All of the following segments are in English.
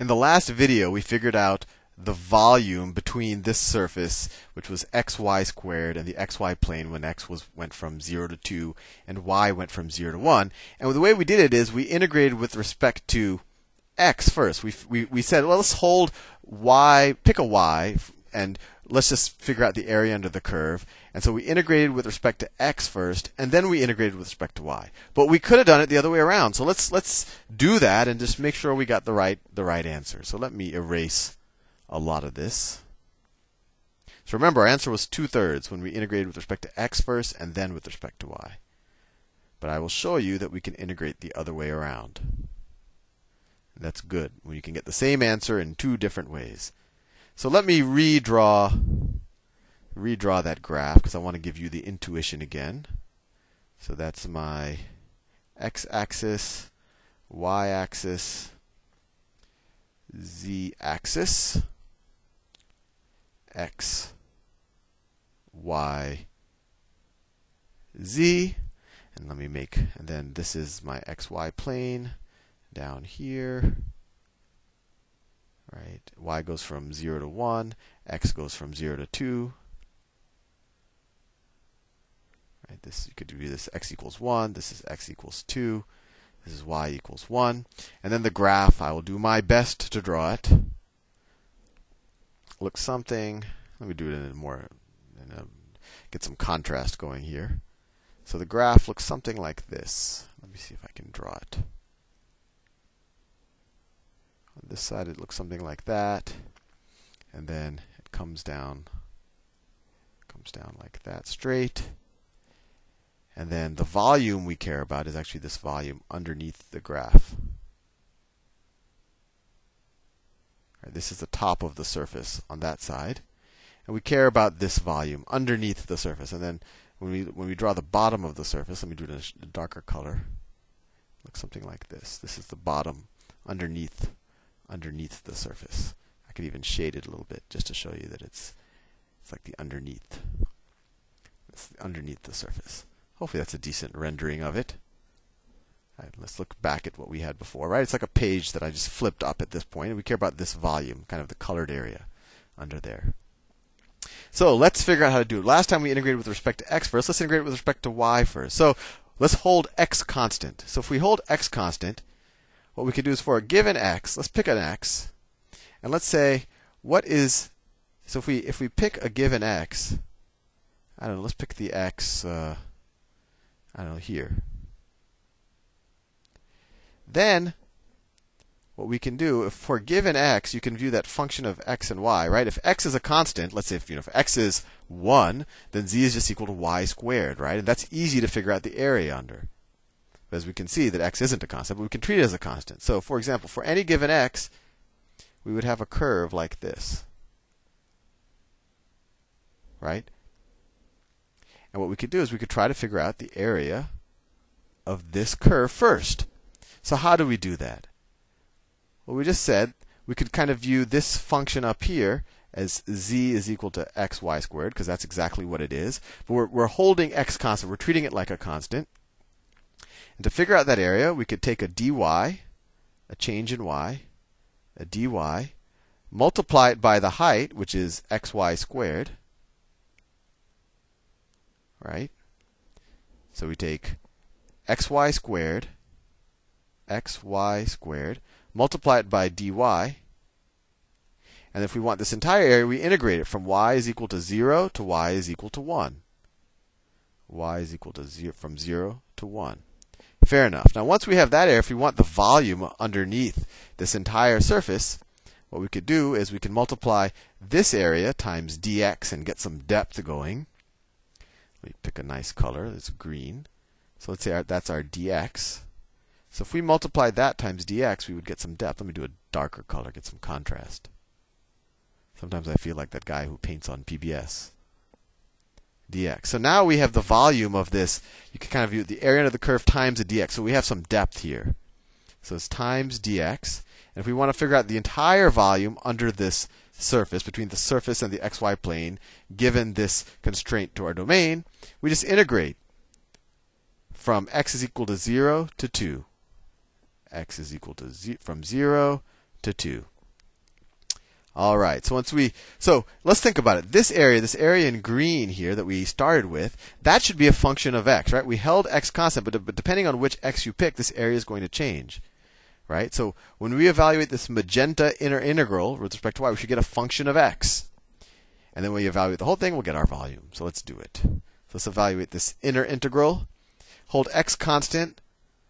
In the last video, we figured out the volume between this surface, which was xy squared, and the xy plane when x was went from 0 to 2 and y went from 0 to 1. And the way we did it is we integrated with respect to x first. We, we, we said, well, let's hold y, pick a y, and let's just figure out the area under the curve. And so we integrated with respect to x first, and then we integrated with respect to y. But we could have done it the other way around. So let's let's do that and just make sure we got the right the right answer. So let me erase a lot of this. So remember, our answer was two thirds when we integrated with respect to x first and then with respect to y. But I will show you that we can integrate the other way around. That's good when you can get the same answer in two different ways. So let me redraw redraw that graph because I want to give you the intuition again. So that's my x-axis, y-axis, z-axis, x, y, z, and let me make, and then this is my xy plane down here Y goes from 0 to 1, x goes from 0 to 2. Right? This you could do this x equals 1, this is x equals 2, this is y equals 1. And then the graph, I will do my best to draw it. Looks something, let me do it in a more in a, get some contrast going here. So the graph looks something like this. Let me see if I can draw it. On this side, it looks something like that. And then it comes down, comes down like that straight. And then the volume we care about is actually this volume underneath the graph. Right, this is the top of the surface on that side. And we care about this volume underneath the surface. And then when we when we draw the bottom of the surface, let me do it in a darker color. Looks something like this. This is the bottom underneath underneath the surface. I could even shade it a little bit just to show you that it's it's like the underneath. It's underneath the surface. Hopefully that's a decent rendering of it. Right, let's look back at what we had before, right? It's like a page that I just flipped up at this point, we care about this volume, kind of the colored area under there. So let's figure out how to do it. Last time we integrated with respect to x first. Let's integrate with respect to y first. So let's hold x constant. So if we hold x constant, what we could do is for a given x, let's pick an x, and let's say what is so if we if we pick a given x, I don't know, let's pick the x uh, I don't know here. Then what we can do if for given x you can view that function of x and y right? If x is a constant let's say if you know if x is 1 then z is just equal to y squared right? And that's easy to figure out the area under as we can see that x isn't a constant, but we can treat it as a constant. So, for example, for any given x, we would have a curve like this. Right? And what we could do is we could try to figure out the area of this curve first. So, how do we do that? Well, we just said we could kind of view this function up here as z is equal to xy squared, because that's exactly what it is. But we're, we're holding x constant, we're treating it like a constant. And to figure out that area, we could take a dy, a change in y, a dy, multiply it by the height, which is xy squared. Right? So we take xy squared, xy squared, multiply it by dy. And if we want this entire area, we integrate it from y is equal to 0 to y is equal to 1. y is equal to 0 from 0 to 1. Fair enough. Now, once we have that area, if we want the volume underneath this entire surface, what we could do is we can multiply this area times dx and get some depth going. Let me pick a nice color. It's green. So let's say our, that's our dx. So if we multiply that times dx, we would get some depth. Let me do a darker color, get some contrast. Sometimes I feel like that guy who paints on PBS dx. So now we have the volume of this. You can kind of view the area under the curve times the dx. So we have some depth here. So it's times dx. And if we want to figure out the entire volume under this surface, between the surface and the xy plane, given this constraint to our domain, we just integrate from x is equal to 0 to 2. x is equal to z- from 0 to 2. All right. So once we so let's think about it. This area, this area in green here that we started with, that should be a function of x, right? We held x constant, but, but depending on which x you pick, this area is going to change. Right? So when we evaluate this magenta inner integral with respect to y, we should get a function of x. And then when we evaluate the whole thing, we'll get our volume. So let's do it. So let's evaluate this inner integral. Hold x constant.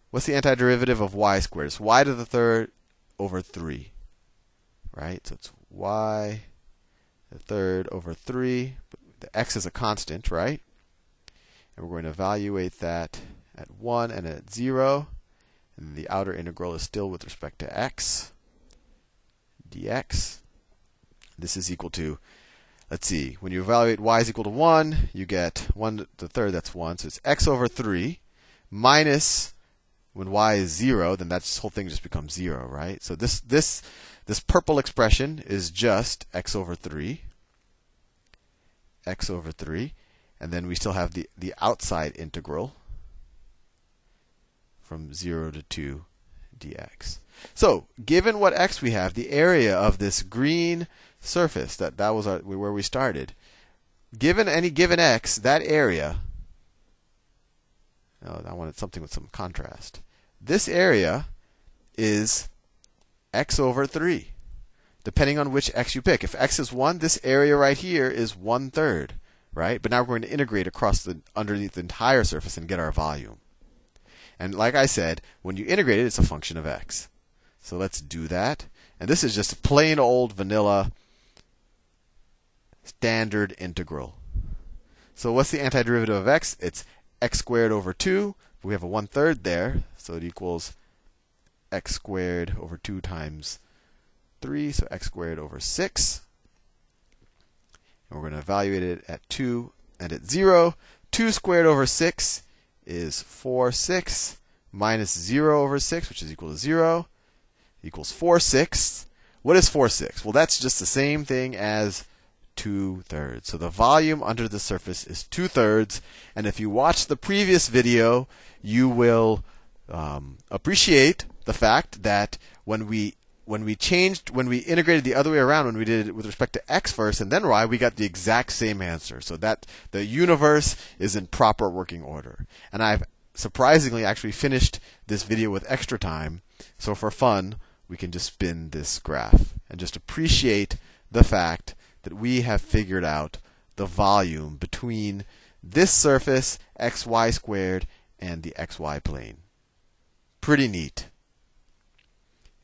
What's the antiderivative of y squared? It's y to the third over 3. Right? So it's y the third over 3. The x is a constant, right? And we're going to evaluate that at 1 and at 0. And the outer integral is still with respect to x dx. This is equal to, let's see, when you evaluate y is equal to 1, you get 1 to the third, that's 1. So it's x over 3 minus, when y is 0, then that whole thing just becomes 0, right? So this, this this purple expression is just x over 3. x over 3. And then we still have the, the outside integral from 0 to 2 dx. So, given what x we have, the area of this green surface, that, that was our, where we started, given any given x, that area, oh, I wanted something with some contrast. This area is x over 3, depending on which x you pick. If x is 1, this area right here is 1 third, right? But now we're going to integrate across the underneath the entire surface and get our volume. And like I said, when you integrate it, it's a function of x. So let's do that. And this is just a plain old vanilla standard integral. So what's the antiderivative of x? It's x squared over 2. We have a 1 third there, so it equals x squared over 2 times 3, so x squared over 6. And we're going to evaluate it at 2 and at 0. 2 squared over 6 is 4 6 minus 0 over 6, which is equal to 0, equals 4 sixths. What is 4 6? Well, that's just the same thing as 2 thirds. So the volume under the surface is 2 thirds. And if you watch the previous video, you will um, appreciate the fact that when we when we changed when we integrated the other way around when we did it with respect to x first and then y we got the exact same answer. So that the universe is in proper working order. And i've surprisingly actually finished this video with extra time. So for fun we can just spin this graph and just appreciate the fact that we have figured out the volume between this surface xy squared and the xy plane. Pretty neat